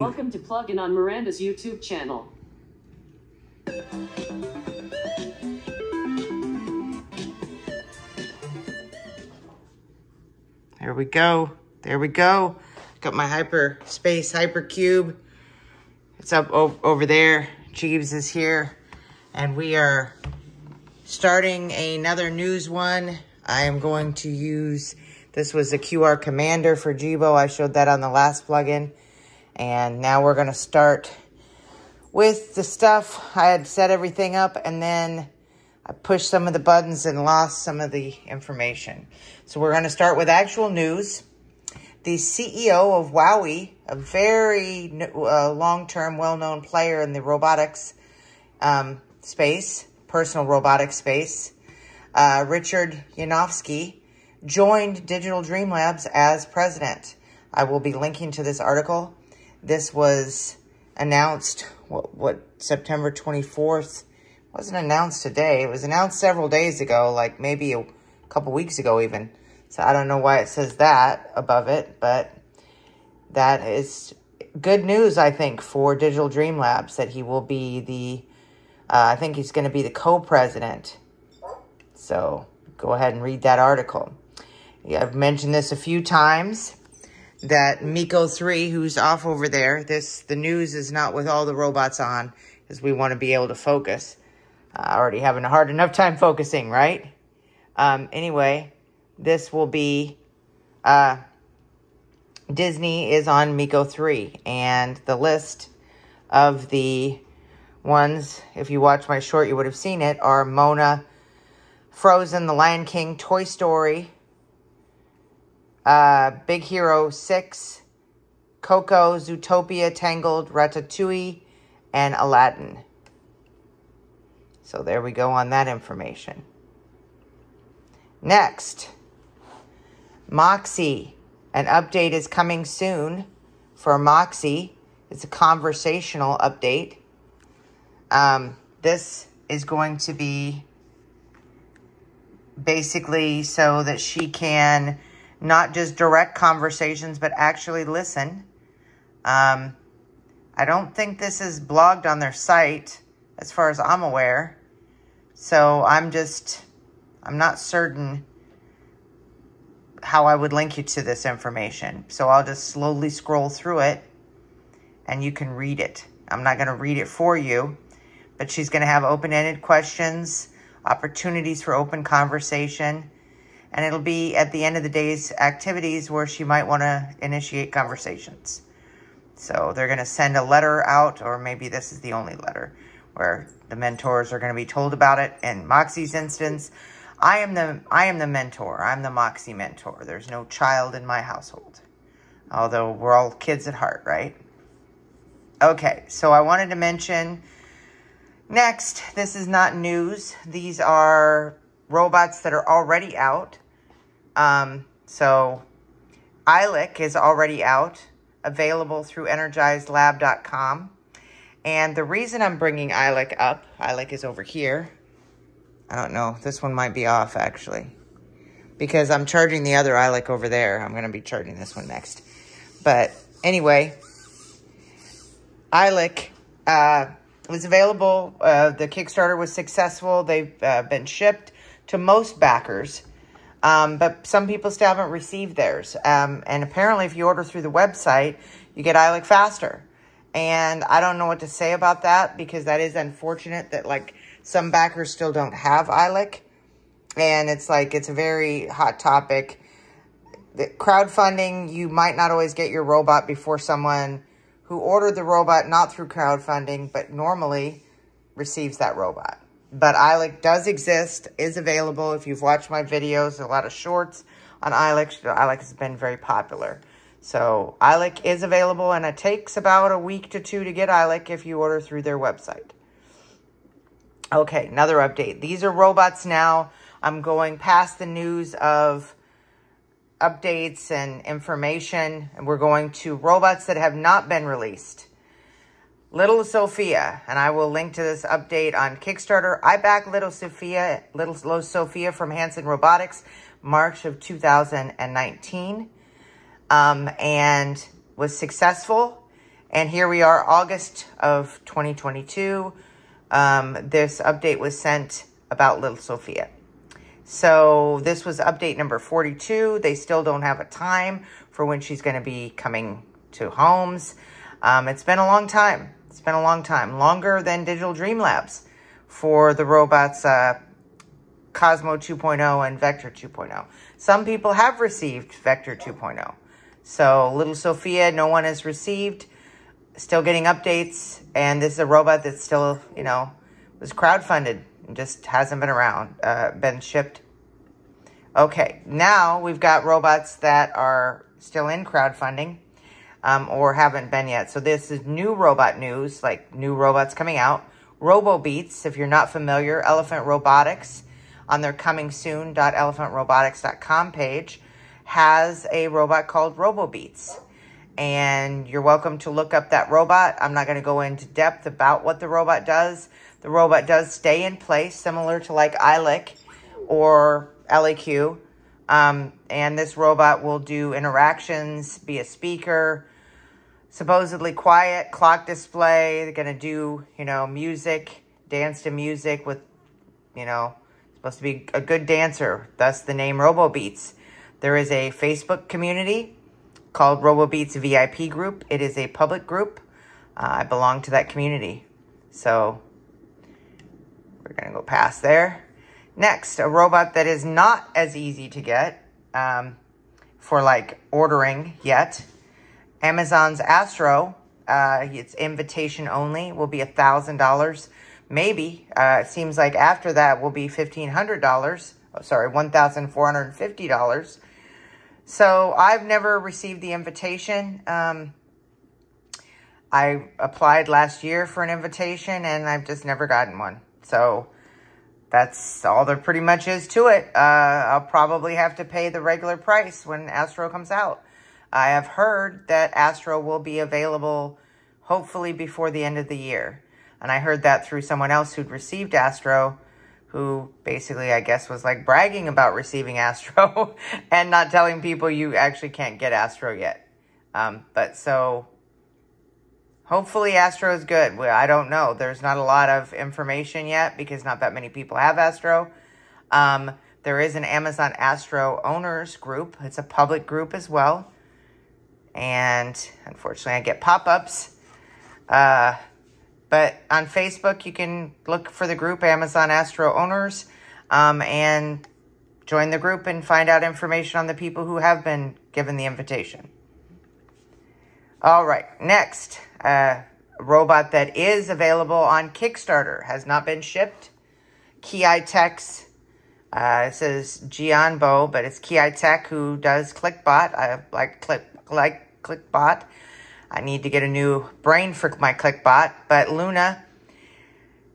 Welcome to Plug In on Miraenda's YouTube channel. There we go. There we go. Got my hyperspace hypercube. It's up over there. Jeeves is here. And we are starting another news one. I am going to use, this was a QR commander for Jibo. I showed that on the last plugin. And now we're going to start with the stuff. I had set everything up and then I pushed some of the buttons and lost some of the information. So we're going to start with actual news. The CEO of WowWee, a very uh, long-term, well-known player in the robotics um, space, personal robotics space, uh, Richard Yanofsky, joined Digital Dream Labs as president. I will be linking to this article. This was announced, what, what September 24th, wasn't announced today. It was announced several days ago, like maybe a couple weeks ago even. So I don't know why it says that above it, but that is good news, I think, for Digital Dream Labs, that he will be the, uh, I think he's going to be the co-president. So go ahead and read that article. Yeah, I've mentioned this a few times, that Miko 3, who's off over there, this the news is not with all the robots on, because we want to be able to focus. Uh, already having a hard enough time focusing, right? Um, anyway, this will be, uh, Disney is on Miko 3, and the list of the ones, if you watch my short, you would have seen it, are Moana, Frozen, The Lion King, Toy Story, uh, Big Hero 6, Coco, Zootopia, Tangled, Ratatouille, and Aladdin. So there we go on that information. Next, Moxie. An update is coming soon for Moxie. It's a conversational update. Um, this is going to be basically so that she can not just direct conversations, but actually listen. Um, I don't think this is blogged on their site as far as I'm aware. So I'm just, I'm not certain how I would link you to this information. So I'll just slowly scroll through it and you can read it. I'm not going to read it for you, but she's going to have open-ended questions, opportunities for open conversation, and it'll be at the end of the day's activities where she might want to initiate conversations. So they're going to send a letter out, or maybe this is the only letter, where the mentors are going to be told about it. In Moxie's instance, I am the I am the mentor. I'm the Moxie mentor. There's no child in my household. Although we're all kids at heart, right? Okay, so I wanted to mention next, this is not news. These are robots that are already out. Um, so Eilik is already out, available through energizedlab.com. And the reason I'm bringing Eilik up, Eilik is over here. I don't know. This one might be off, actually. Because I'm charging the other Eilik over there. I'm going to be charging this one next. But anyway, Eilik uh, was available. Uh, the Kickstarter was successful. They've uh, been shipped to most backers. Um, but some people still haven't received theirs. Um, and apparently if you order through the website, you get Eilik faster. And I don't know what to say about that because that is unfortunate that like some backers still don't have Eilik. And it's like, it's a very hot topic. The crowdfunding, you might not always get your robot before someone who ordered the robot not through crowdfunding, but normally receives that robot. But Eilik does exist, is available. If you've watched my videos, a lot of shorts on Eilik. Eilik has been very popular. So Eilik is available, and it takes about a week to two to get Eilik if you order through their website. Okay, another update. These are robots now. I'm going past the news of updates and information, and we're going to robots that have not been released. Little Sophia, and I will link to this update on Kickstarter. I back Little Sophia, Little Sophia from Hanson Robotics, March of 2019, um, and was successful. And here we are, August of 2022. Um, this update was sent about Little Sophia. So this was update number 42. They still don't have a time for when she's going to be coming to homes. Um, it's been a long time. It's been a long time. Longer than Digital Dream Labs for the robots uh, Cosmo 2.0 and Vector 2.0. Some people have received Vector 2.0. So Little Sophia, no one has received. Still getting updates. And this is a robot that's still, you know, was crowdfunded and just hasn't been around, uh, been shipped. Okay, now we've got robots that are still in crowdfunding um, or haven't been yet. So this is new robot news, like new robots coming out. RoboBeats, if you're not familiar, Elephant Robotics on their coming soon.elephantrobotics.com page has a robot called RoboBeats. And you're welcome to look up that robot. I'm not going to go into depth about what the robot does. The robot does stay in place, similar to like Eilik or LAQ. Um, and this robot will do interactions, be a speaker, supposedly quiet, clock display. They're going to do, you know, music, dance to music with, you know, supposed to be a good dancer. Thus the name RoboBeats. There is a Facebook community called RoboBeats VIP group. It is a public group. Uh, I belong to that community. So we're going to go past there. Next, a robot that is not as easy to get um, for like ordering yet. Amazon's Astro, uh, it's invitation only, will be a $1,000. Maybe, uh, it seems like after that will be $1,500. Oh, sorry, $1,450. So I've never received the invitation. Um, I applied last year for an invitation and I've just never gotten one. So that's all there pretty much is to it. Uh, I'll probably have to pay the regular price when Astro comes out. I have heard that Astro will be available hopefully before the end of the year. And I heard that through someone else who'd received Astro, who basically, I guess, was like bragging about receiving Astro and not telling people you actually can't get Astro yet. Um, but so Hopefully Astro is good. I don't know. There's not a lot of information yet because not that many people have Astro. Um, there is an Amazon Astro owners group. It's a public group as well. And unfortunately, I get pop-ups. Uh, but on Facebook, you can look for the group Amazon Astro owners um, and join the group and find out information on the people who have been given the invitation. All right, next, uh, robot that is available on Kickstarter has not been shipped. KEYi Tech's, uh, says Jianbo, but it's KEYi Tech who does ClickBot. I like Click like ClickBot. I need to get a new brain for my ClickBot, but Loona,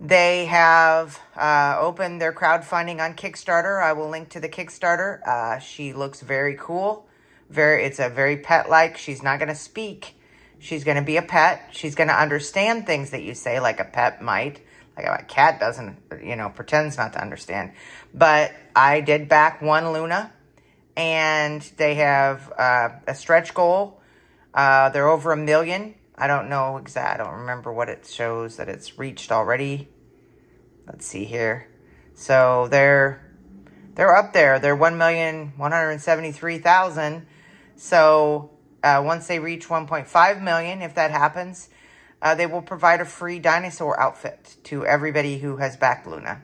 they have uh, opened their crowdfunding on Kickstarter. I will link to the Kickstarter. Uh, she looks very cool. Very, it's a very pet-like. She's not going to speak. She's going to be a pet. She's going to understand things that you say like a pet might. Like a cat doesn't, you know, pretends not to understand. But I did back one Loona. And they have uh, a stretch goal. Uh, they're over a million. I don't know exact. I don't remember what it shows that it's reached already. Let's see here. So they're they're up there. They're 1,173,000. So uh, once they reach 1.5 million, if that happens, uh, they will provide a free dinosaur outfit to everybody who has backed Loona.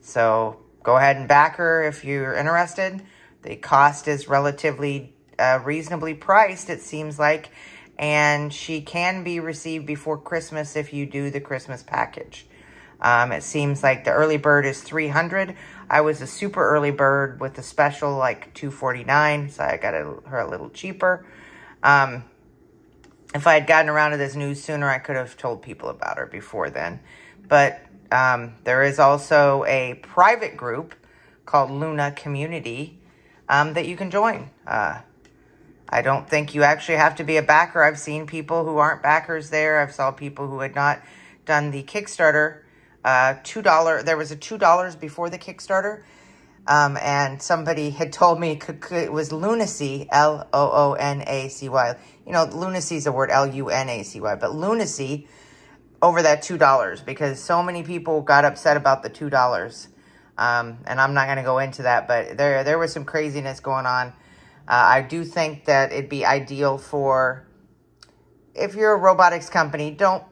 So go ahead and back her if you're interested. The cost is relatively uh, reasonably priced, it seems like, and she can be received before Christmas if you do the Christmas package. Um, it seems like the early bird is 300. I was a super early bird with a special like 249, so I got a, her a little cheaper. Um, if I had gotten around to this news sooner, I could have told people about her before then. But um, there is also a private group called Loona Community um, that you can join. Uh, I don't think you actually have to be a backer. I've seen people who aren't backers there. I've saw people who had not done the Kickstarter uh, $2, there was a $2 before the Kickstarter. Um, and somebody had told me it was lunacy, L-O-O-N-A-C-Y. You know, lunacy is a word, L-U-N-A-C-Y. But lunacy over that $2 because so many people got upset about the $2. Um, and I'm not going to go into that, but there, there was some craziness going on. Uh, I do think that it'd be ideal for, if you're a robotics company, don't,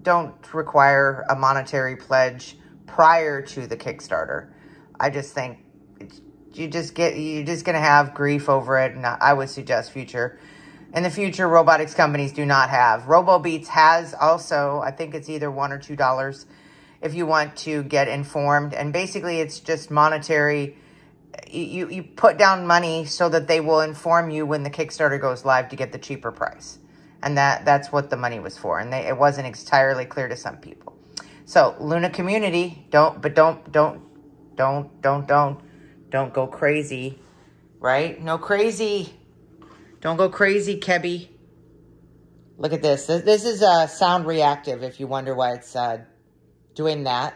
don't require a monetary pledge prior to the Kickstarter. I just think you just get, you're just going to have grief over it. And I would suggest future, in the future, robotics companies do not have. RoboBeats has also, I think it's either one or two dollars if you want to get informed. And basically it's just monetary. You, you put down money so that they will inform you when the Kickstarter goes live to get the cheaper price. And that, that's what the money was for. And they, it wasn't entirely clear to some people. So Loona community, don't, but don't, don't don't, don't, don't, don't go crazy, right? No crazy. Don't go crazy, Kebbi. Look at this. This is uh, sound reactive if you wonder why it's uh, doing that.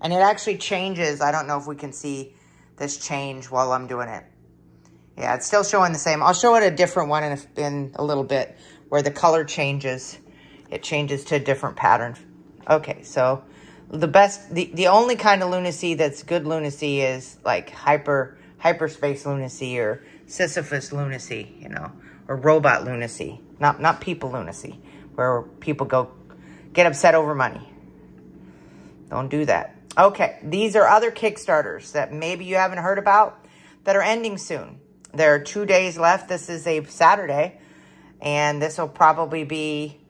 And it actually changes. I don't know if we can see this change while I'm doing it. Yeah, it's still showing the same. I'll show it a different one in a, in a little bit where the color changes. It changes to a different pattern. Okay, so the best, the, the only kind of lunacy that's good lunacy is like hyper, hyperspace lunacy or Sisyphus lunacy, you know, or robot lunacy, not, not people lunacy, where people go get upset over money. Don't do that. Okay, these are other Kickstarters that maybe you haven't heard about that are ending soon. There are two days left. This is a Saturday, and this will probably be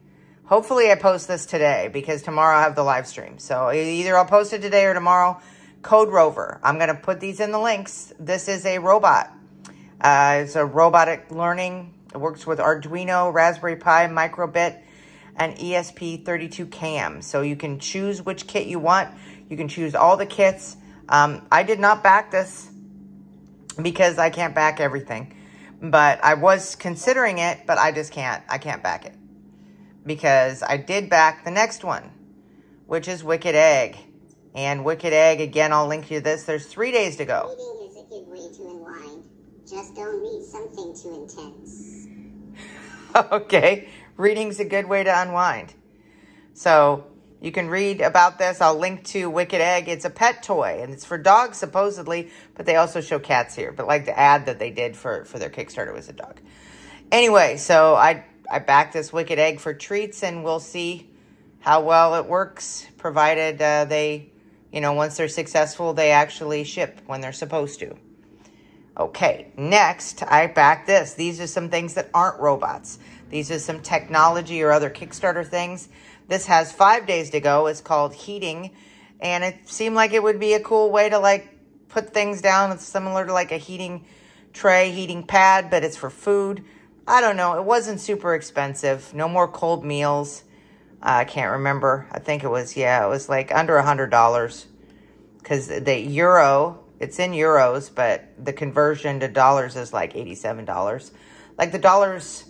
Hopefully I post this today because tomorrow I have the live stream. So either I'll post it today or tomorrow. Code Rover. I'm going to put these in the links. This is a robot. Uh, it's a robotic learning. It works with Arduino, Raspberry Pi, Microbit, and ESP32 CAM. So you can choose which kit you want. You can choose all the kits. Um, I did not back this because I can't back everything. But I was considering it, but I just can't. I can't back it because I did back the next one, which is Wicked Egg. And Wicked Egg, again, I'll link you this. There's three days to go. Reading is a good way to unwind. Just don't read something too intense. okay. Reading's a good way to unwind. So you can read about this. I'll link to Wicked Egg. It's a pet toy, and it's for dogs, supposedly, but they also show cats here. But like the ad that they did for, for their Kickstarter was a dog. Anyway, so I I backed this Wicked Egg for treats, and we'll see how well it works, provided uh, they, you know, once they're successful, they actually ship when they're supposed to. Okay, next, I back this. These are some things that aren't robots. These are some technology or other Kickstarter things. This has five days to go. It's called Heating, and it seemed like it would be a cool way to, like, put things down. It's similar to, like, a heating tray, heating pad, but it's for food. I don't know. It wasn't super expensive. No more cold meals. Uh, I can't remember. I think it was, yeah, it was like under a $100. Because the euro, it's in euros, but the conversion to dollars is like $87. Like the dollars,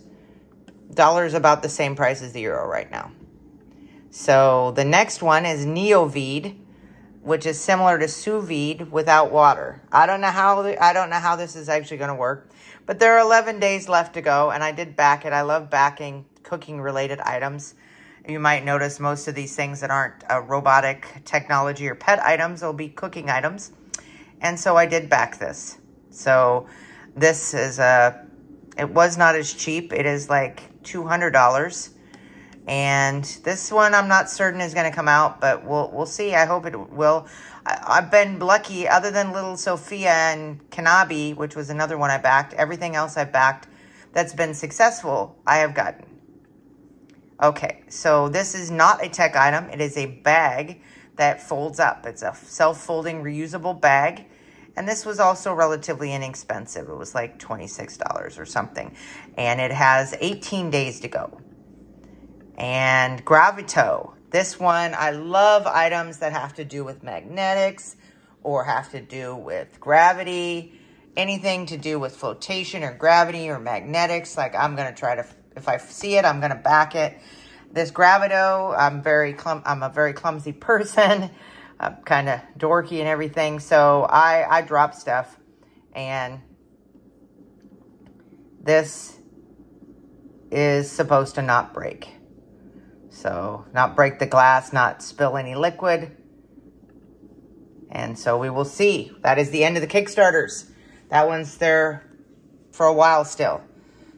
dollars about the same price as the euro right now. So the next one is Neovide, which is similar to sous vide without water. I don't know how I don't know how this is actually going to work. But there are 11 days left to go, and I did back it. I love backing cooking-related items. You might notice most of these things that aren't uh, robotic technology or pet items will be cooking items. And so I did back this. So this is a, it was not as cheap. It is like $200. And this one I'm not certain is going to come out, but we'll we'll see. I hope it will. I, have been lucky, other than Little Sophia and Kanabi, which was another one I backed. Everything else I've backed that's been successful, I have gotten. Okay, so this is not a tech item. It is a bag that folds up. It's a self-folding reusable bag. And this was also relatively inexpensive. It was like $26 or something. And it has 18 days to go and Gravito. This one, I love items that have to do with magnetics or have to do with gravity, anything to do with flotation or gravity or magnetics. Like I'm going to try to, if I see it, I'm going to back it. This Gravito, I'm very, clum I'm a very clumsy person. I'm kind of dorky and everything. So I, I drop stuff. And this is supposed to not break. So not break the glass, not spill any liquid. And so we will see. That is the end of the Kickstarters. That one's there for a while still.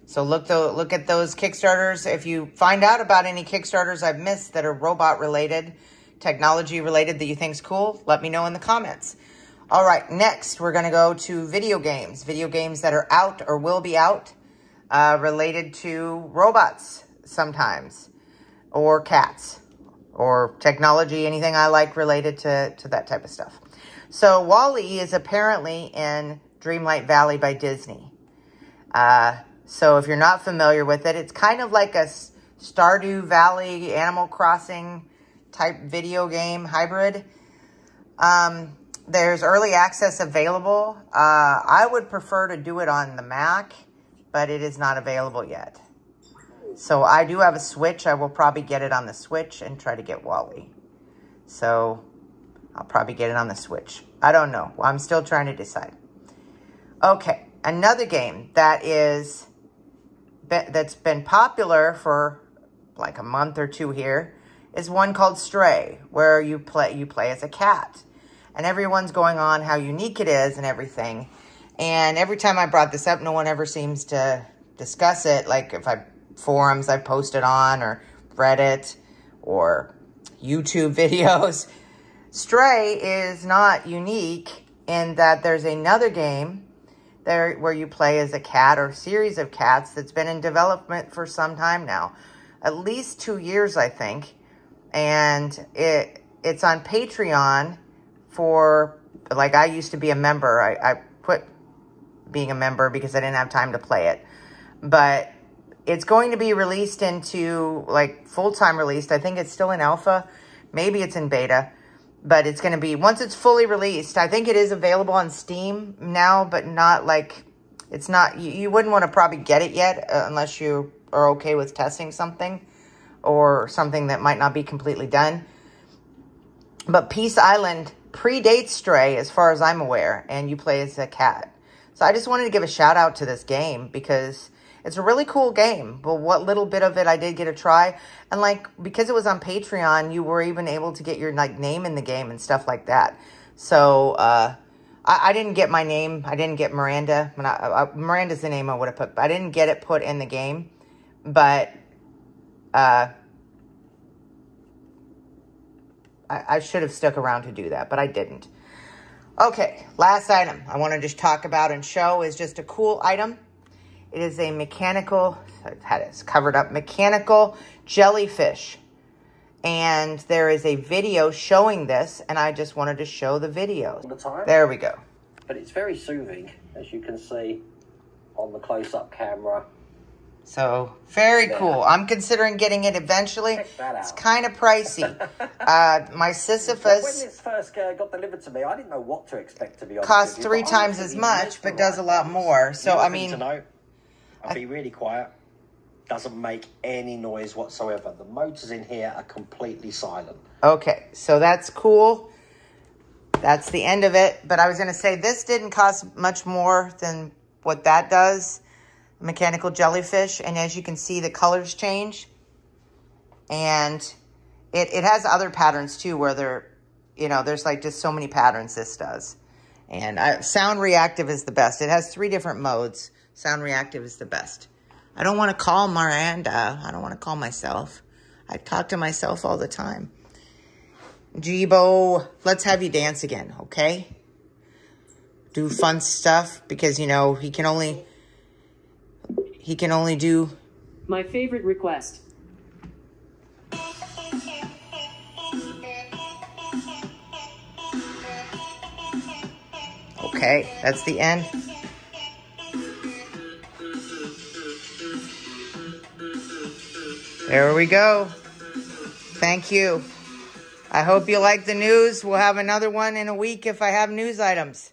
So look to, look at those Kickstarters. If you find out about any Kickstarters I've missed that are robot related, technology related that you think's cool, let me know in the comments. All right, next we're going to go to video games. Video games that are out or will be out uh, related to robots sometimes or cats or technology, anything I like related to, to that type of stuff. So WALL-E is apparently in Dreamlight Valley by Disney. Uh, so if you're not familiar with it, it's kind of like a Stardew Valley Animal Crossing type video game hybrid. Um, there's early access available. Uh, I would prefer to do it on the Mac, but it is not available yet. So I do have a Switch. I will probably get it on the Switch and try to get WALL-E. So I'll probably get it on the Switch. I don't know. I'm still trying to decide. Okay, another game that is that's been popular for like a month or two here is one called Stray, where you play you play as a cat. And everyone's going on how unique it is and everything. And every time I brought this up, no one ever seems to discuss it. Like if I forums I've posted on or Reddit or YouTube videos. Stray is not unique in that there's another game there where you play as a cat or series of cats that's been in development for some time now. At least two years, I think. And it it's on Patreon for, like I used to be a member. I, I quit being a member because I didn't have time to play it. But it's going to be released into like full-time released. I think it's still in alpha. Maybe it's in beta, but it's going to be once it's fully released. I think it is available on Steam now, but not like it's not you, you wouldn't want to probably get it yet uh, unless you are okay with testing something or something that might not be completely done. But Peace Island predates Stray as far as I'm aware, and you play as a cat. So I just wanted to give a shout out to this game because it's a really cool game, but what little bit of it I did get a try. And like, because it was on Patreon, you were even able to get your like name in the game and stuff like that. So, uh, I, I didn't get my name. I didn't get Miraenda. I, uh, Miraenda's the name I would have put, I didn't get it put in the game. But, uh, I, I should have stuck around to do that, but I didn't. Okay, last item I want to just talk about and show is just a cool item. It is a mechanical, I've had it covered up, mechanical jellyfish. And there is a video showing this, and I just wanted to show the video. the time. There we go. But it's very soothing, as you can see on the close-up camera. So, very Yeah. cool. I'm considering getting it eventually. Check that It's kind of pricey. uh, my Sisyphus. when this first uh, got delivered to me, I didn't know what to expect, to be honest costs three times as much, but does a lot more. So, I mean, I'll be really quiet. Doesn't make any noise whatsoever. The motors in here are completely silent. Okay, so that's cool. That's the end of it. But I was going to say this didn't cost much more than what that does. Mechanical jellyfish. And as you can see, the colors change. And it, it has other patterns too where there, you know, there's like just so many patterns this does. And I, sound reactive is the best. It has three different modes. Sound reactive is the best. I don't want to call Miranda. I don't want to call myself. I talk to myself all the time. Jibo, let's have you dance again, okay? Do fun stuff because, you know, he can only, he can only do, My favorite request. okay, that's the end. There we go. Thank you. I hope you like the news. We'll have another one in a week if I have news items.